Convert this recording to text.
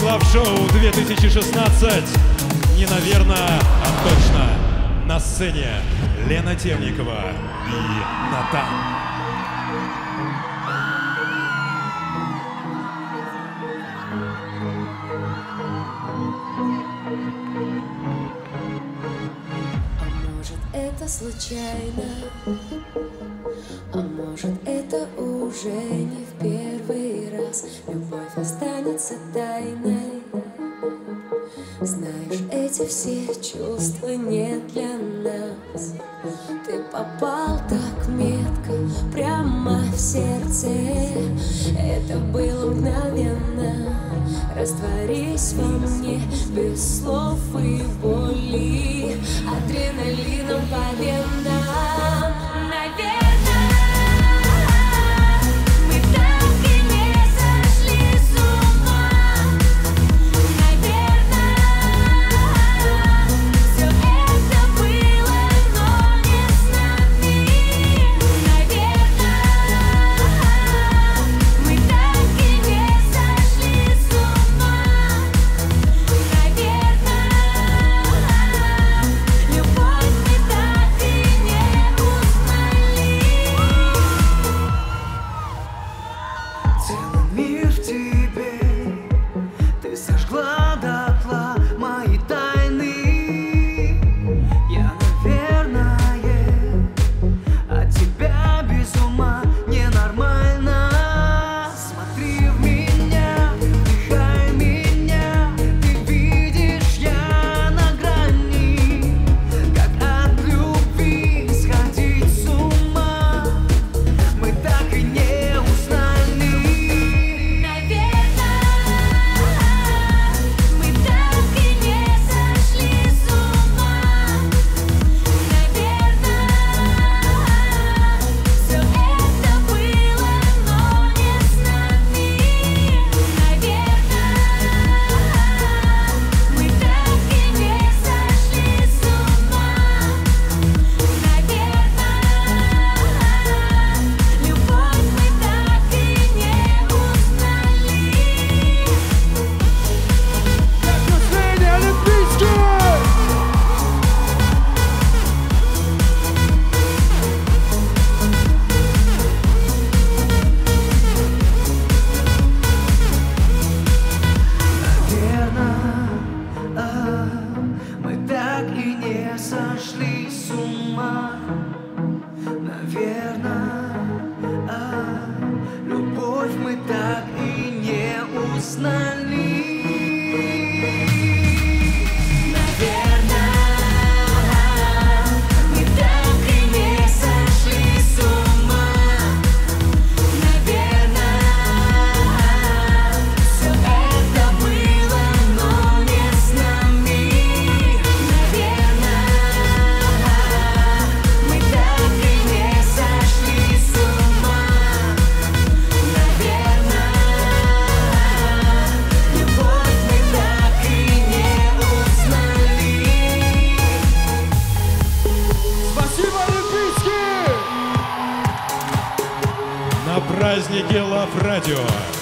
Глав-шоу 2016. Не наверно, а точно. На сцене Лена Темникова и Натан. Это случайно, а может, это уже не в первый раз. Любовь останется тайной. Знаешь, эти все чувства не для нас. Ты попал так метко, прямо в сердце. Это было мгновенно. Растворись во мне без слов и боли, сожгла так и не сошли с ума. Наверное, а, любовь мы так и не узнали праздники Лав Радио.